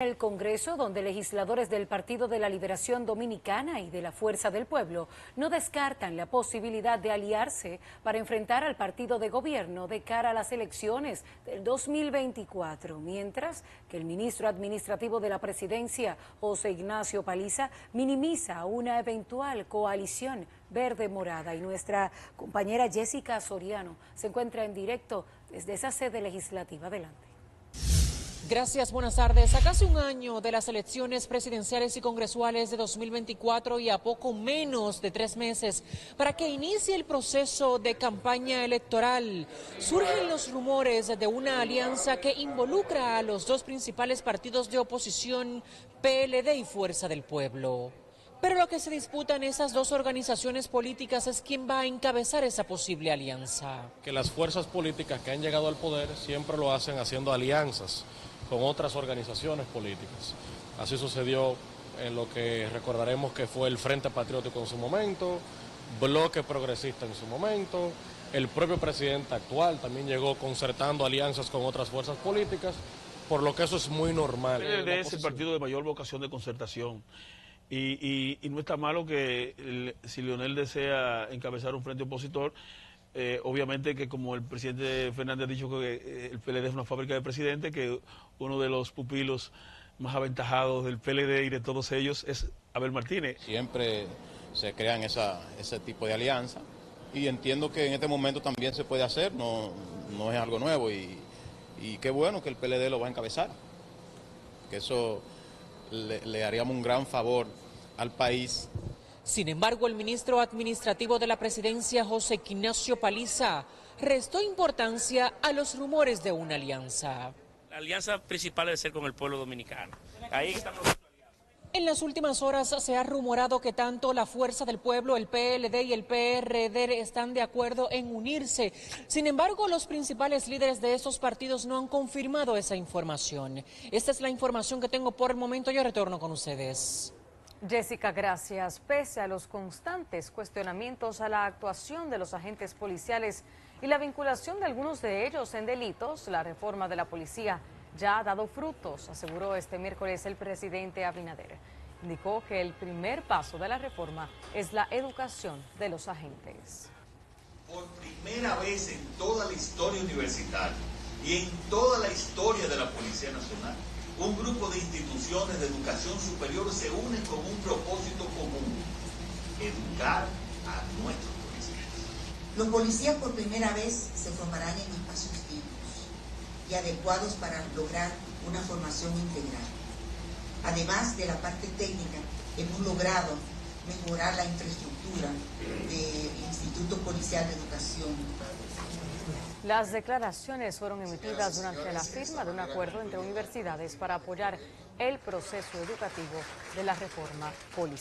El Congreso, donde legisladores del Partido de la Liberación Dominicana y de la Fuerza del Pueblo no descartan la posibilidad de aliarse para enfrentar al partido de gobierno de cara a las elecciones del 2024, mientras que el ministro administrativo de la presidencia, José Ignacio Paliza, minimiza una eventual coalición verde-morada. Y nuestra compañera Jessica Soriano se encuentra en directo desde esa sede legislativa. Adelante. Gracias, buenas tardes. A casi un año de las elecciones presidenciales y congresuales de 2024 y a poco menos de tres meses para que inicie el proceso de campaña electoral, surgen los rumores de una alianza que involucra a los dos principales partidos de oposición, PLD y Fuerza del Pueblo. Pero lo que se disputa en esas dos organizaciones políticas es quién va a encabezar esa posible alianza. Que las fuerzas políticas que han llegado al poder siempre lo hacen haciendo alianzas con otras organizaciones políticas. Así sucedió en lo que recordaremos que fue el Frente Patriótico en su momento, Bloque Progresista en su momento, el propio presidente actual también llegó concertando alianzas con otras fuerzas políticas, por lo que eso es muy normal. El PLD es el partido de mayor vocación de concertación. Y, no está malo que si Leonel desea encabezar un frente opositor, eh, obviamente que como el presidente Fernández ha dicho que eh, el PLD es una fábrica de presidente, que uno de los pupilos más aventajados del PLD y de todos ellos es Abel Martínez. Siempre se crean esa, ese tipo de alianza y entiendo que en este momento también se puede hacer, no, no es algo nuevo y, y, qué bueno que el PLD lo va a encabezar, que eso le, le haríamos un gran favor al país sin embargo, el ministro administrativo de la presidencia, José Ignacio Paliza, restó importancia a los rumores de una alianza. La alianza principal debe ser con el pueblo dominicano. Ahí estamos. En las últimas horas se ha rumorado que tanto la Fuerza del Pueblo, el PLD y el PRD están de acuerdo en unirse. Sin embargo, los principales líderes de estos partidos no han confirmado esa información. Esta es la información que tengo por el momento. Yo retorno con ustedes. Jessica, gracias. Pese a los constantes cuestionamientos a la actuación de los agentes policiales y la vinculación de algunos de ellos en delitos, la reforma de la policía ya ha dado frutos, aseguró este miércoles el presidente Abinader. Indicó que el primer paso de la reforma es la educación de los agentes. Por primera vez en toda la historia universitaria y en toda la historia de la Policía Nacional, un grupo de instituciones de educación superior se unen con un propósito común, educar a nuestros policías. Los policías por primera vez se formarán en espacios dignos y adecuados para lograr una formación integral. Además de la parte técnica, hemos logrado mejorar la infraestructura del Instituto Policial de Educación las declaraciones fueron emitidas durante la firma de un acuerdo entre universidades para apoyar el proceso educativo de la reforma policial.